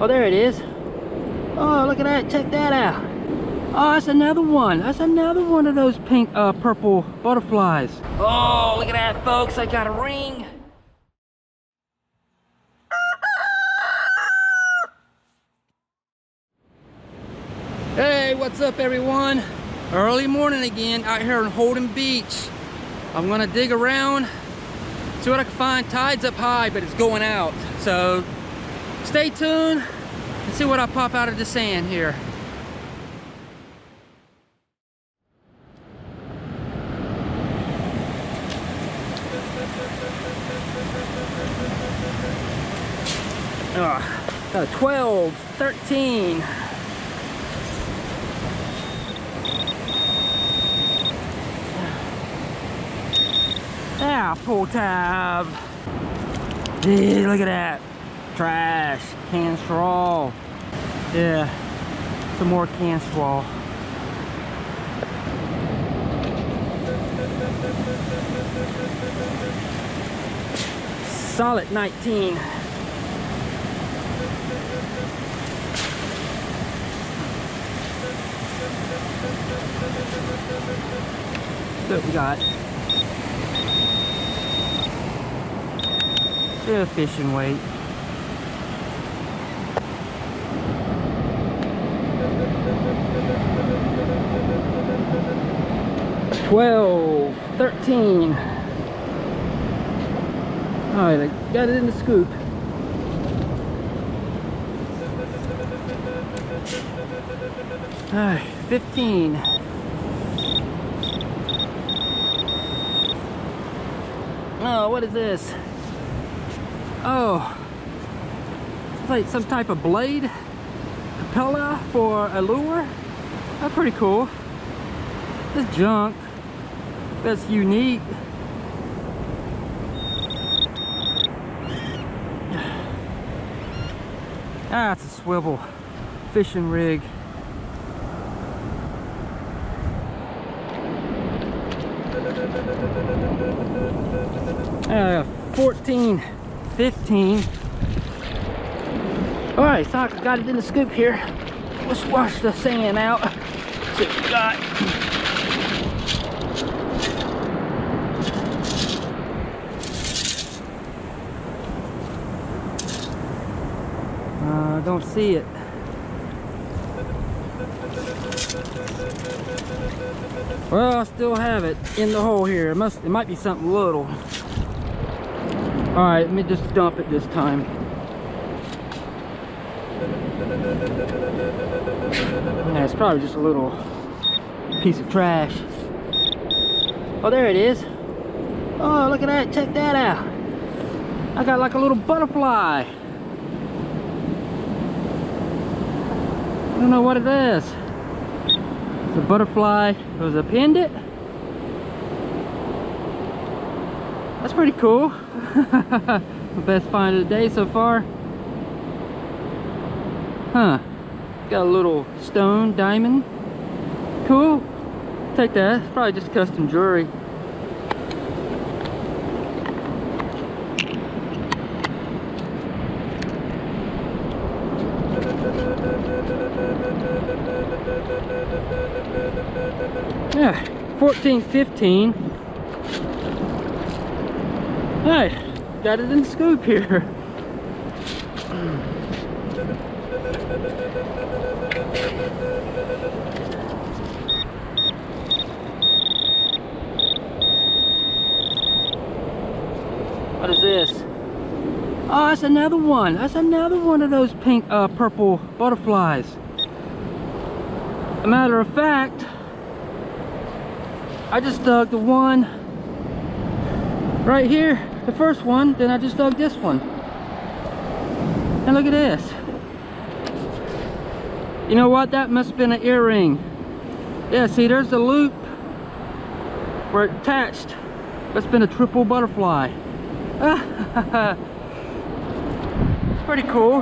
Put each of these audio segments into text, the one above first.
Oh, there it is. Oh, look at that. Check that out. Oh, that's another one. That's another one of those pink, uh, purple butterflies. Oh, look at that, folks. I got a ring. Hey, what's up, everyone? Early morning again out here on Holden Beach. I'm gonna dig around, see what I can find. Tide's up high, but it's going out. So stay tuned and see what I pop out of the sand here. Ah, oh, got a 12, 13. Yeah, pull tab. Yeah, look at that. Trash, can straw. Yeah, some more can straw. Solid 19. What we got? Still fishing weight. Twelve, thirteen. All right, I got it in the scoop. All right, 15. Oh, what is this? Oh, it's like some type of blade, capella for a lure. That's pretty cool. This junk, that's unique. Ah, it's a swivel fishing rig. Uh, 14, 15. All right, so I got it in the scoop here. Let's wash the sand out. See what we got. Uh, don't see it. Well, I still have it in the hole here. It must, it might be something little. All right, let me just dump it this time. Yeah, it's probably just a little piece of trash. Oh, there it is. Oh, look at that. Check that out. I got like a little butterfly. Don't know what it is. It's a butterfly. It was a pendant. That's pretty cool. the best find of the day so far. Huh. Got a little stone diamond. Cool. Take that. It's probably just custom jewelry. Yeah, 14, 15. Hey, got it in scoop here. What is this? Oh, that's another one. That's another one of those pink, uh, purple butterflies. A matter of fact, I just dug the one right here, the first one, then I just dug this one. And look at this. You know what? That must have been an earring. Yeah, see, there's the loop where it attached. That's been a triple butterfly. it's pretty cool.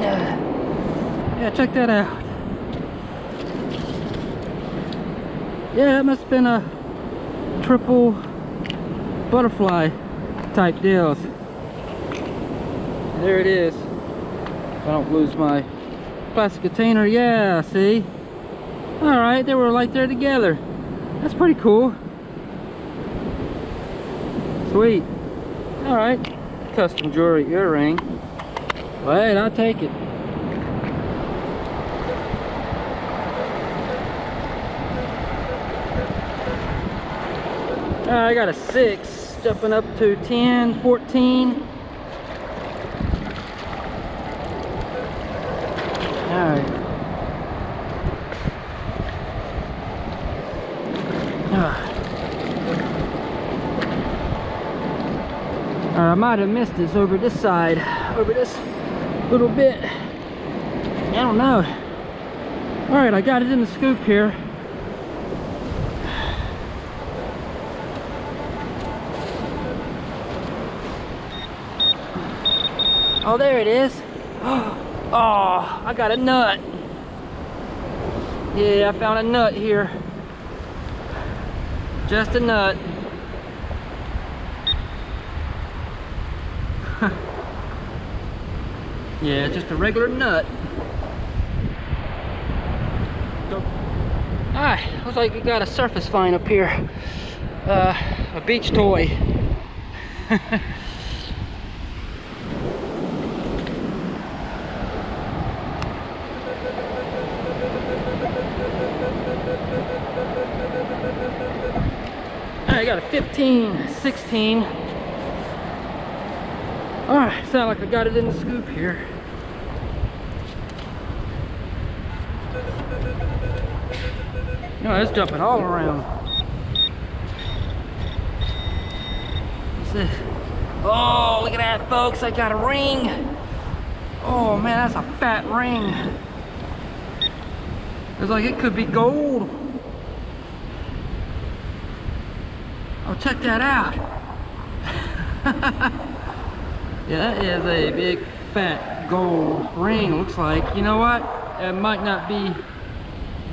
Yeah, yeah check that out. Yeah, it must have been a triple butterfly type deals. There it is. I don't lose my plastic container. Yeah, see? All right, they were right there together. That's pretty cool. Sweet. All right, custom jewelry earring. Wait, I'll take it. Uh, I got a six, jumping up to 10, 14. All right. Ah. All right, I might have missed this over this side, over this little bit. I don't know. All right, I got it in the scoop here. Oh, there it is. Oh, I got a nut. Yeah, I found a nut here. Just a nut. yeah, just a regular nut. Alright, looks like we got a surface find up here. Uh, a beach toy. got a 15, 16. All right, sound like I got it in the scoop here. You know, it's jumping all around. What's this? Oh, look at that, folks. I got a ring. Oh, man, that's a fat ring. It's like it could be gold. Oh, check that out. yeah, that is a big fat gold ring, looks like. You know what? It might not be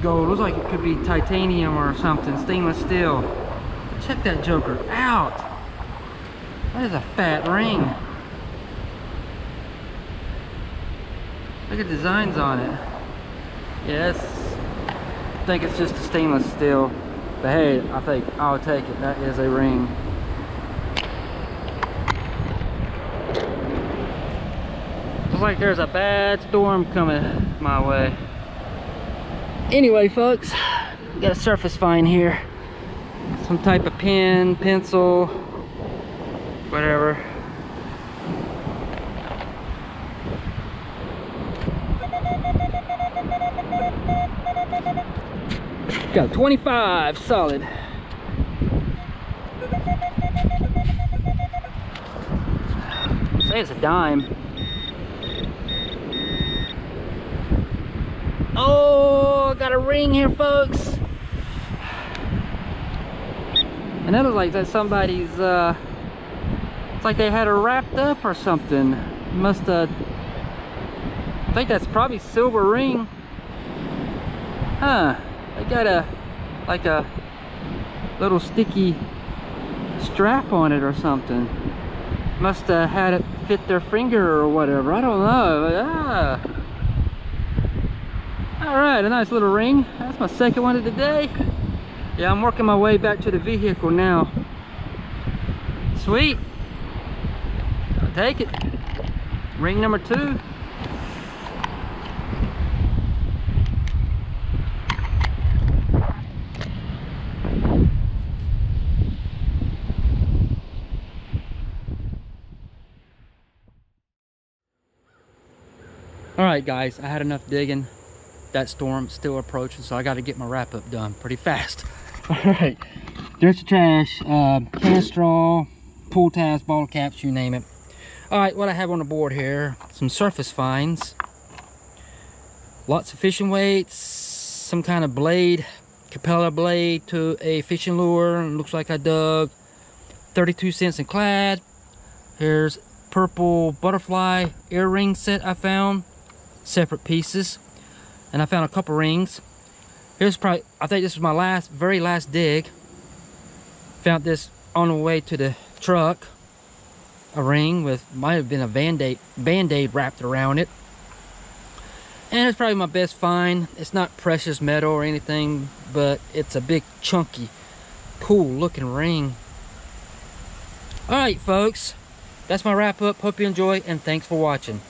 gold. Looks like it could be titanium or something, stainless steel. Check that joker out. That is a fat ring. Look at designs on it. Yes, I think it's just a stainless steel. But hey, I think I'll take it. That is a ring. Looks like there's a bad storm coming my way. Anyway, folks, got a surface find here. Some type of pen, pencil, whatever. Got 25 solid. Say it's a dime. Oh, got a ring here, folks. And that looks like that somebody's, uh, it's like they had her wrapped up or something. Must have, I think that's probably silver ring. Huh. They got a, like a little sticky strap on it or something. Must have had it fit their finger or whatever. I don't know. Ah. All right, a nice little ring. That's my second one of the day. Yeah, I'm working my way back to the vehicle now. Sweet. I'll take it. Ring number two. Right guys i had enough digging. That storm still approaching so i got to get my wrap up done pretty fast. All right. There's the trash uh, can straw pool tabs bottle caps you name it. All right what i have on the board here some surface finds. Lots of fishing weights some kind of blade capella blade to a fishing lure looks like i dug 32 cents in clad. Here's purple butterfly earring set i found separate pieces and I found a couple rings here's probably I think this was my last very last dig found this on the way to the truck a ring with might have been a band-aid band-aid wrapped around it And it's probably my best find. It's not precious metal or anything, but it's a big, chunky, cool looking ring. All right, folks. That's my wrap up. Hope you enjoy, and thanks for watching.